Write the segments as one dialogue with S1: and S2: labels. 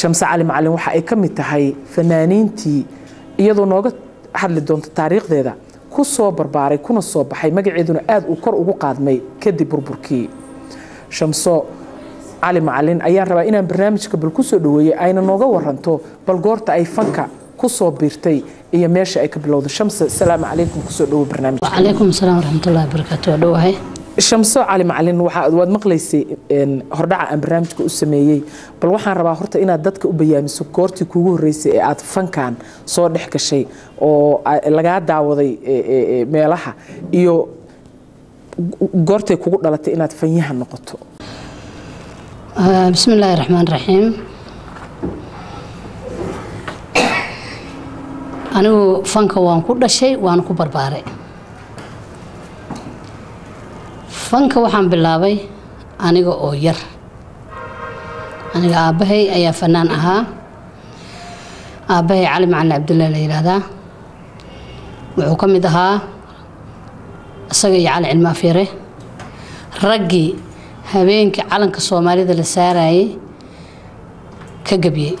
S1: shamse cali macalin waxa ay ka mid tahay fanaaniintii iyadoo nooga hadli doonta taariikhdeeda ku soo barbaaray kuna soo baxay magaceeduna aada uu kor ugu qaadmay kadib burburkii. Shamso cali macalin ayaan rabaa inaan barnaamijka bal ku soo dhaweeyey ayna nooga waranto bal goorta ay fanka ku soo biirtay iyo meesha ay ka bilowda shamse salaamu calaykum ku soo dhawo barnaamij shamso cali macalin waad maqlaysay hordhaca aan barnaamijka u sameeyey bal waxaan rabaa horta inaad dadka u bayaamiso goortii kuugu horreysay ee aad fankan soo dhex gashay oo lagaa daawaday e, e, e, meelaha iyo goortay kugu dhalatay inaad fanyaha noqoto.
S2: Bismi illaahi raxmaan raxiim anigu fanka waan ku dhashay waan ku barbaaray fanka waxaan bilaabay aniga oo yar. Aniga aabbahay ayaa fanaan ahaa. Aabbahay cali macalin cabdullahi la yidhaahdaa wuxuu ka mid ahaa isaga iyo cali cilmi afyare raggii habeenkii calanka soomaalida la saarayay ka gebiyey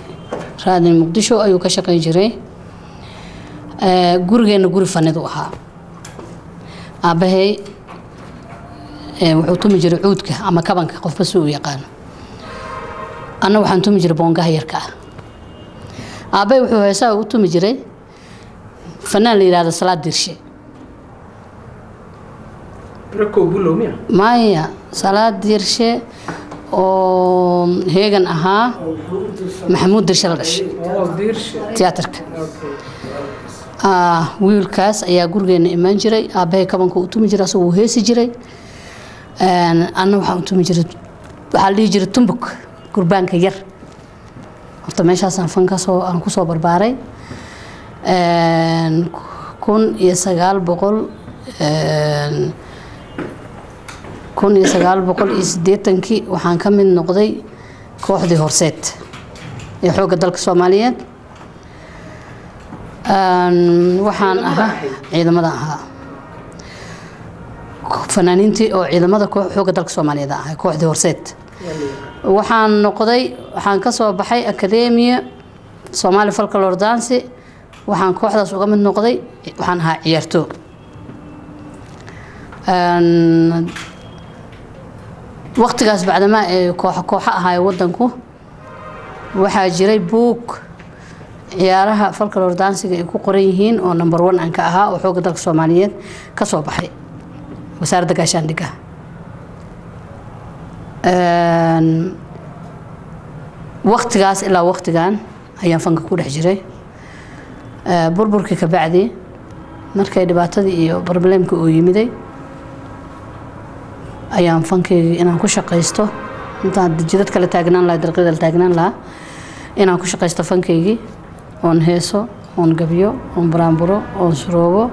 S2: raadin muqdisho ayuu ka shaqayn jiray. Ee, gurigeenna guri fanidu ahaa. Aabbahay wuxuu tumi jiray cuudka ama kabanka qofba si uu yaqaano. Anna waxaan tumi jiray boongaha yarka. Ah aabbahay wuxuu heesaha ugu tumi jiray fanaan la yidhahdo salaad dirshe. Maya salaad dirshe oo heegan ahaa maxamuud dirshe la dhashay. Tiyaatarka. Ah, wiilkaas ayaa gurigeena imaan jiray. Aabbahay kabanka u tumi jiray asagoo heesi jiray anna waxaan la dhihi jiray tumbuk gurbaanka yar. Horta meeshaasaan fan ka soo aan ku soo barbaaray. Kun iyo sagaal boqol kun iyo sagaal boqol iyo siddeetankii waxaan ka mid noqday kooxdii horseed ee xoogga dalka soomaaliyeed. Waxaan ahaa ciidamada ahaa fanaaniintii oo ciidamada xoogga dalka soomaaliyeed ahaa kooxdii horseed. Waxaan noqday waxaan ka soo baxay akademiya soomaali folklore dance waxaan kooxdaas uga mid noqday waxaan ahaa ciyaartoo waqtigaas bacdamaa ee kooxo kooxo ahaa wadanku waxaa jiray buug ciyaaraha folklore dansiga ay ku qoran yihiin oo number one aan ka ahaa oo xoogga dalka soomaaliyeed ka soo baxay wasaaradda gaashaandhigga Een, waqtigaas ilaa waqtigan ayaan fanka ku dhex jiray. Burburkii ka bacdi markay dhibaatadii iyo problemka uu yimiday ayaan fankaygii inaan ku shaqaysto intaan jidad kale taagnaan lahaa dalqyada la taagnaan lahaa inaan ku shaqaysto fankaygii oon heeso oon gabyo oon baraamburo oon suroobo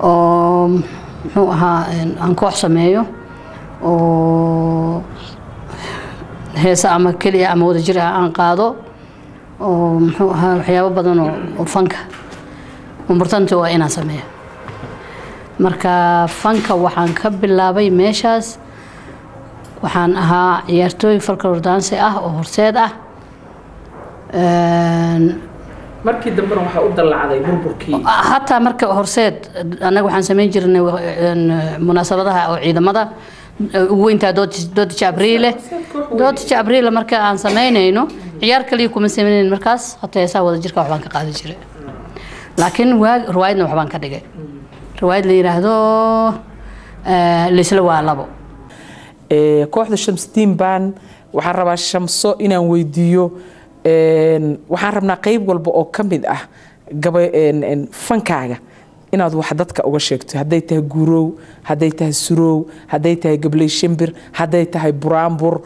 S2: oo muxuu ahaa aan koox sameeyo oo heesa ama keliya ama wadajir ah aan qaado oo muxuu ahaa waxyaabo badan oo fanka. Importanti waa inaan sameeyo. Marka fanka waxaan ka bilaabay meeshaas waxaan ahaa ciyaartooy folklore dance ah oo horseed ah
S1: markii dambena waxaa u dallacday burburkii.
S2: Hataa marka horseed annaga waxaan samayn jirnay munaasabadaha oo ciidamada ugu weyntaa doodija abriile doodija abriile marka aan samaynayno ciyaar kaliya kuma samaynayn markaas hata heesaha wada jirka waxbaan ka qaadan jiray. Laakiin waag riwaayadna waxbaan ka dhigay. Riwaayad la yidhaahdo eh, laysla waa labo.
S1: Ee, kooxda shamsdiin baan waxaan rabaa shamso inaan weydiiyo waxaan rabnaa qeyb walba oo ka mid ah fankaaga. Inaad wax dadka uga sheegto. Hadday tahay gurow hadday tahay surow hadday tahay gabley shimbir hadday tahay buraanbur.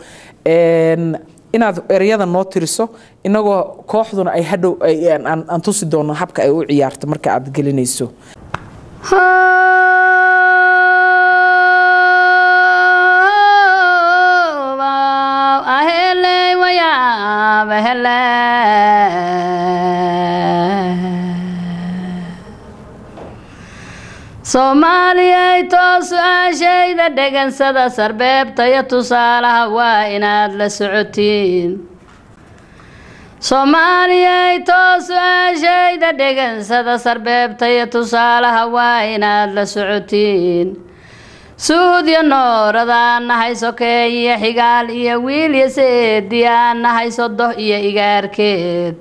S1: Een, inaad ereyada noo tiriso inagoo kooxduna ay hadhow aan tusi doono habka ay u ciyaarto marka aad gelinayso
S2: soomaaliyay toos aashayda dhegansada sarbeebta iyo tusaalaha waa inaad la socotiin. Soomaaliyay toos su'aashayda dhegansada sarbeebtaya tusaalaha waa inaad la socotiin suudyo nooradaan nahay sokeeyiyo xigaal iyo wiilyo seediyaan nahay sodoh iyo igaarkeed.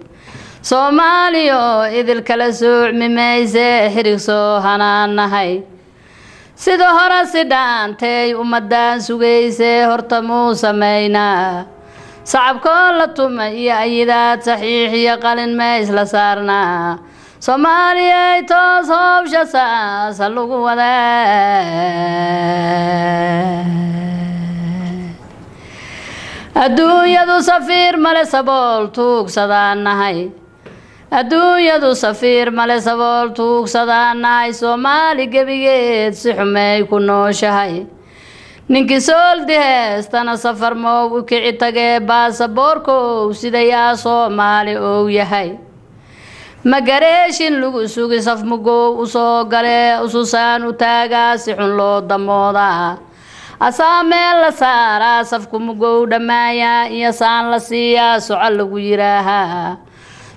S2: Soomaaliyo idil kala soocmi mayse xirig soo hanaan nahay sida hore si dhaantay ummadaan sugaysee horta muu samaynaa. Sacabkoo la tuma iyo ayidaad saxiix iyo qalin ma isla saarnaa soomaaliyay toos hoobsha saasa lagu wadaa adduunyadu safiir male sabool tuugsadaan nahay adduunyadu safiir male sabool tuugsadaan soomaali gebigeed si xumey ku nooshahay ninkii sooldi heestana safar moow u kici tagee baasaboorkow sidayaa soomaali ou yahay magareeshin lagu sugi safmugow u soo galee ususaan u taagaa si xun loo damoodaa asaa meel la saaraa safku mugow dhammaayaa iyo saan la siiyaa soco lagu yidhaahaa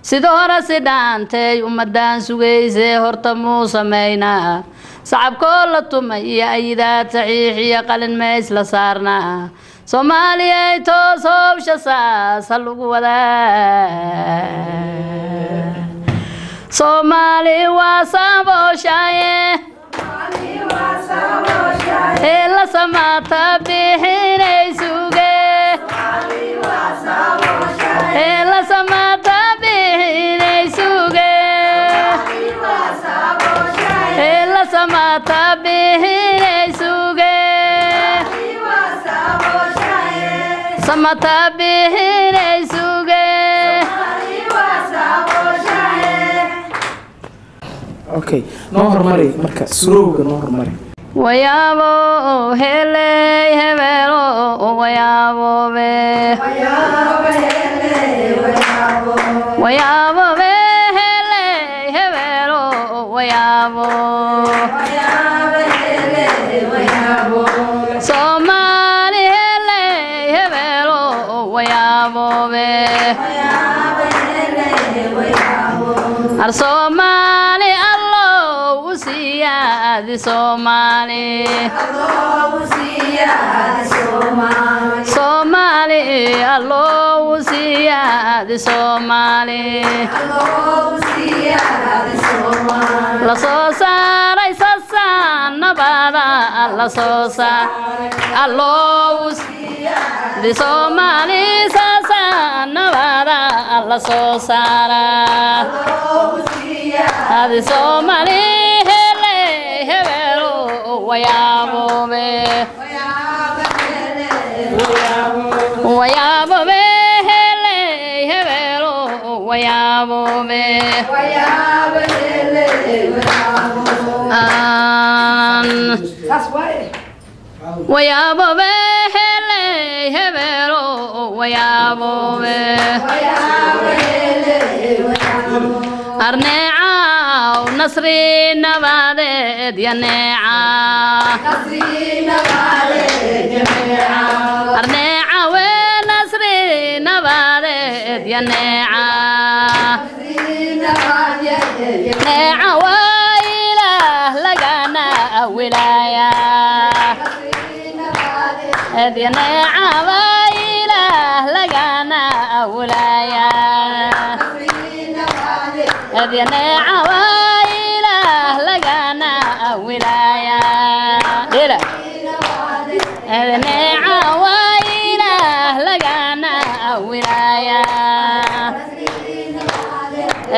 S2: sida hore si dhaantay ummadaan sugaysee horta muu samaynaa sacabkoo la tuma iyo ayidaad saxiix iyo qalin ma isla saarnaa soomaaliyay toos hoobsha saas lagu wadaa soomaali waa saabooshaye ee la samaata bixinay suge ee la samaata bixinay suge ee la samaata bixinay suge samata bixinay suge
S1: okay noo hormari marka surowga noo hormari.
S2: Wayaabo heley hebelo wayaabobe wayaabobe heley hebelo wayaabo. Soomaali siiyaadi soomaali soomaali allow u siiyaadi soomaali la soo saaray sasaan nabada la soo saar allow u di soomaali sasaan nabada la soo saaraa hadi soomaali Wayabo hele hevelo wayabo wayabo hele wayabo
S1: That's
S2: why. Wayabo be hele hevelo wayabo wayabo hele Arne نصري نوارد يا نيعة نصري نوارد يا نيعة
S1: أرنيعة ونصري
S2: نوارد يا
S1: نيعة
S2: نصري
S1: نوارد
S2: يا نيعة وإله لقانا ولاية نصري
S1: نوارد يا نيعة وإله
S2: لقانا ولاية نصري نوارد يا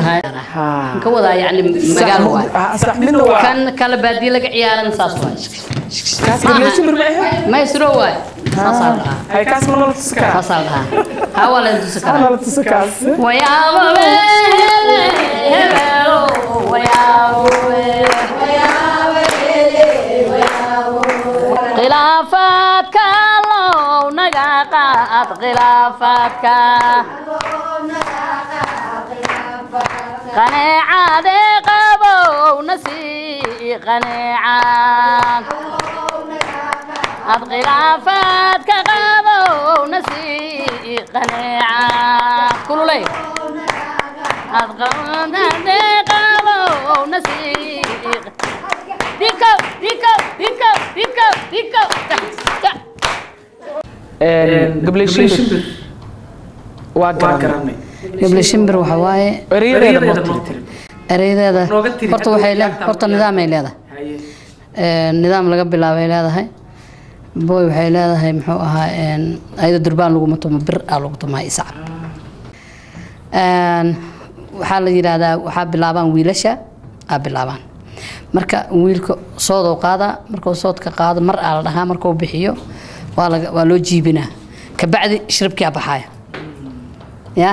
S2: يعني؟ كوضع
S1: يعني مقال كان كان بادي
S2: لك عيالا ساس واي كاس ما
S1: يسروا معها؟ ما يسروا واي حصل
S2: هاي كاس من التسكا حصل لها هوا
S1: لا
S2: تسكا
S1: أنا لا تسكا
S2: ويا بابا ويا بابا خلافاتك الله نقاقات خلافاتك. qaneecade qabowna sii qaneecaad ad khilaafaadka qabowna sii qaneecaad kululey ad qawdade qabowna sii dinkow dinkow dinkow dinkow dinkow
S1: gablay shimbir. Waa garanay
S2: gabli shimbir waxa waaye. Ereydeeda horta waxay leedahay horta nidaamay leedahay. Een, nidaam laga bilaabay leedahay. Boy waxay leedahay muxuu ahaa ayada durbaan laguma tumo bir aa lagu tumaa isacab Een, waxaa la yidhaahdaa waxaa bilaabaan wiilasha aa bilaabaan. Marka wiilka soodou qaadaa markuu soodka qaado mar aa la dhahaa markuu bixiyo waa laga waa loo jiibinaa. Kabacdi shiribkii aa baxaaya. Ya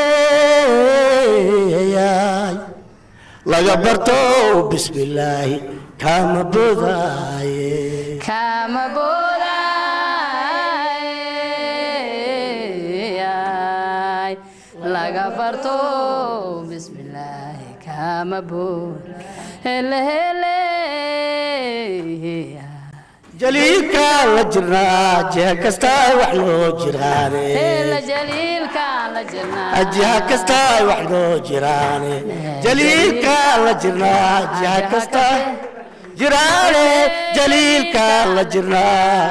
S3: laga barto bismillaahi kama bogaaye
S2: kama boodaya laga barto
S3: jaliilka la jirnaa jeha kasta wax loo jiraane. Jiha kasta wax loo jiraane. Jaliilka la jirnaa jiha kasta jiraane. Jaliilka la jirnaa.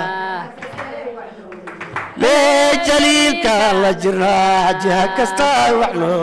S3: Lee jaliilka la jirnaa jiha kasta wax loo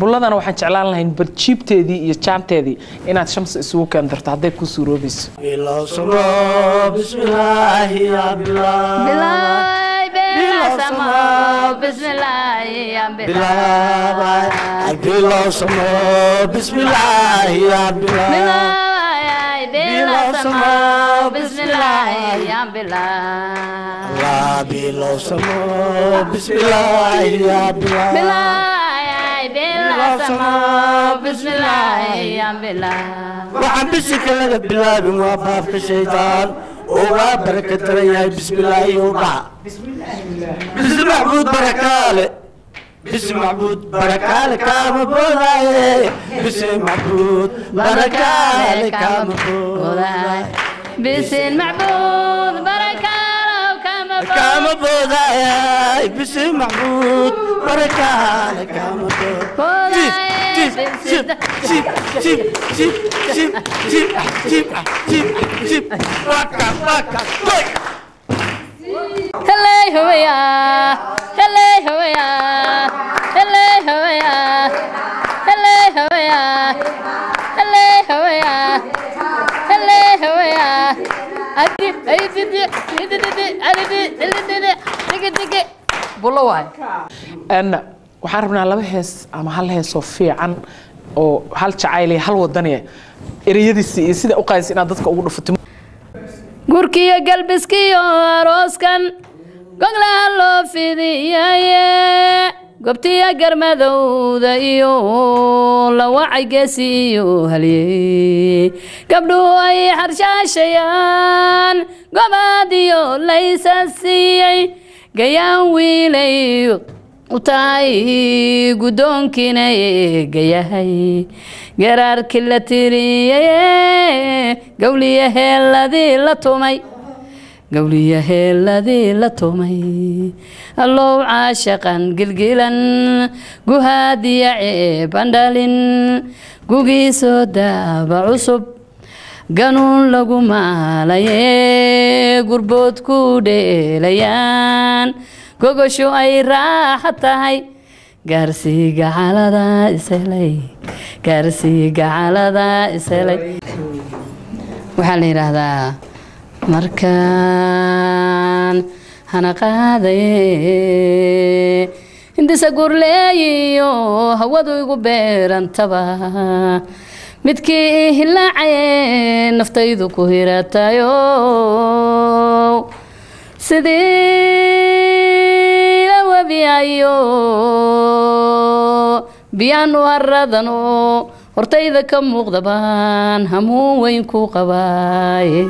S1: bulladana waxaan jeclaan lahayn barjiibteedii iyo jaanteedii inaad shamsi isugu keendarto hadday ku suuroobayso
S3: سما بسم
S2: الله. يا بلا وعم بسكلا
S3: بلا بما باب الشيطان. وما بركة يا بسم الله وبا بسم الله بسم محمود بركة بسم محمود بركة كام بولاي. بسم محمود بركة كام بولاي. بسم محمود بركة
S2: كام بولاي. بسم محمود
S3: Hello, who are ya? Hello, who are ya? Hello, who are ya? Hello, who are ya? Hello, who are ya?
S2: Hello, who are ya? I did, I did, I did, I did, I did, I did, I did, I did, I did, I did, I
S1: did, waxaan rabnaa laba hees ama hal heesoo fiican oo hal jacayl iyo hal wadaniya ereyadiisa iyo sida u qaadaysa inaad dadka ugu dhufato
S2: gurkiyo galbiskiyo arooskan goglaha loo fidiyaye gobtiya garmadowda iyo lawacay geesi iyo halye gabdhuhu ay xarshaashayaan gobaadiyo laysa siiyey gayaan wiilay u tahay guddoonkiina eegayahay garaarkii la tiriyey gowliya heeladii la tumay. Gawliya heeladii la tumay. Allow caashaqan gilgilan guhaadiya ceebandhalin gugii soo daaba cusub ganuun lagu maalaye gurbood ku dheelayaan gogosho ay raaxa tahay gaarsii gacalada ishelay gaarsii gacalada ishelay waxaa la yidhaahdaa markaan hana qaadaye hindisa gurleeyiyo hawadu igu beerantaba midkii hilaacaye naftaydu ku hiratayo sidii la webiyayo biyaanu haradano hortayda ka muuqda baan hamuun weyn ku qabaaye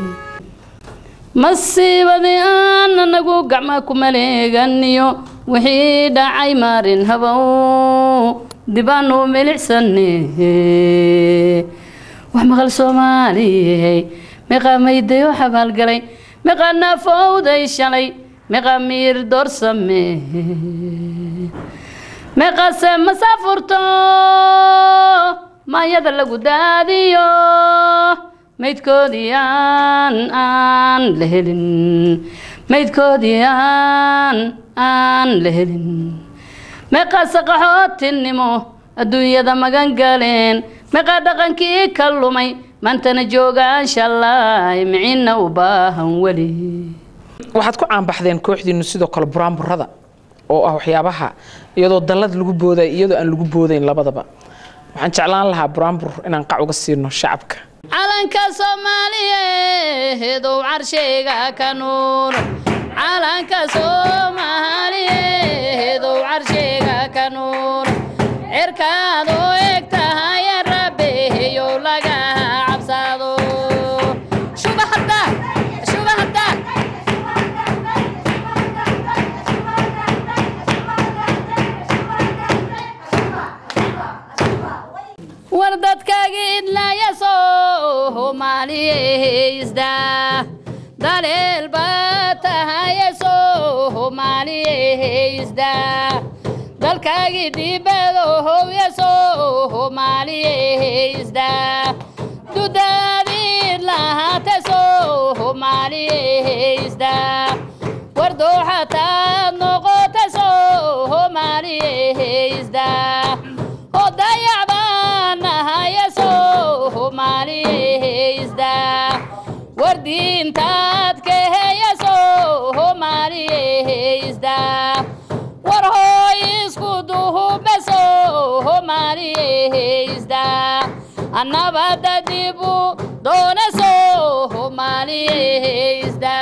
S2: masiibadii aan anagu gacma ku maleeganiyo wixii dhacay maarin habow dibaanu milicsane wax maqal soomaaliyey meeqaa maydayo xabaalgalay meeqaa naafowday shalay meeqaa miir doorsame meeqaase masaafurto maayada lagu daadiyo maydkoodii aan aan la helin maydkoodii aan aan la helin. Meeqaase qaxootinimo adduunyada magan galeen. Meeqaa dhaqankii ka lumay maantana joogaan shallaay miciinna u baahan weli.
S1: Waxaad ku caanbaxdeen kooxdiinu sidoo kale buraanburada oo ah waxyaabaha iyadoo dallad lagu booday iyadoo aan lagu boodayn labadaba. Waxaan jeclaan lahaa buraanbur inaan qac uga siino shacabka
S2: calanka soomaaliyeedow carshayga ka nuuro calanka soomaaliyeedow carshayga ka nuuro cirkaad soomaaliyeysda daleel baa tahaye soomaaliyeysda dalkaagii dibado howye soomaaliyeysda dudaadiid lahaate soomaaliyeysda war dooxataad noqote annabada dibu doone soomaaliyeysda